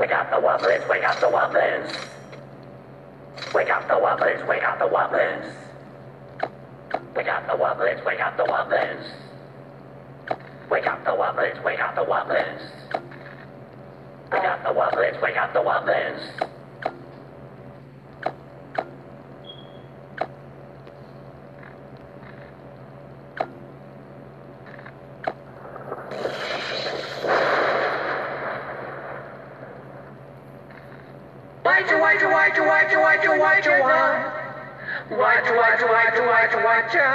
Wake up the Wobblers, wake up the Wobblers. Wake up the Wobblers, wake up the Wobblers. Wake up the Wobblers, wake up the Wobblers. Wake up the Wobblers, wake up the Wobblers. Wake up the Wobblers, wake up the Wobblers. Why do I do I do I do I do I do? Why do I do I do I do I do?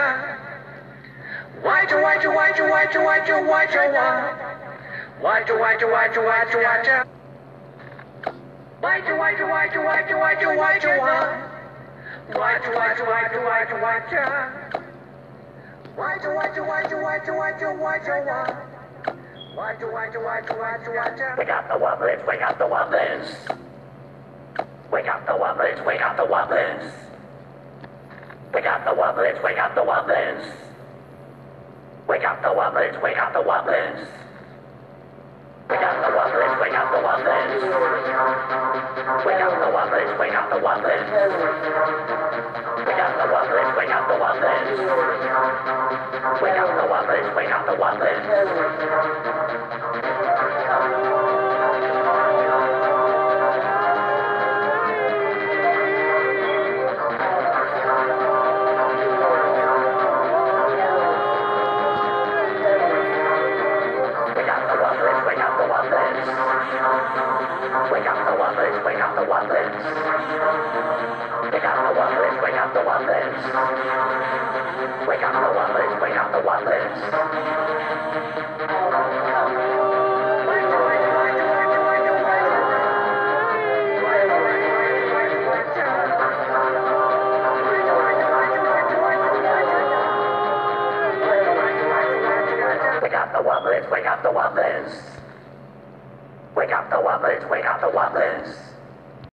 Why do I do I do I do I do I do? Why do I do I do I do I do? Why do I do I do I do I do I do? Why do I do I do I do I do? Why do I do I do I do I do I do? Why do I do I do I do I do? Wake up the Wobblers, wake up the Wobblers. Wake up the Wobblers, wake up the Wobblers. Wake up the Wobblers, wake up the Wobblers. Wake up the Wobblers, wake up the Wobblers. Wake up the Wobblers, wake up the Wobblers. Wake up the Wobblers, wake up the Wobblers. Wake up the Wobblers, wake up the Wobblers. Wake up the Wobblers, wake up the Wobblers. Wake up the Wobblers, wake up the Wobblers. Wake up the Wobblers, wake up the Wobblers. Wake up the Wobblers, wake up the Wobblers. Wake up the Wobblers, wake up the Wobblers. Wake up the Wobblers, wake up the Wobblers.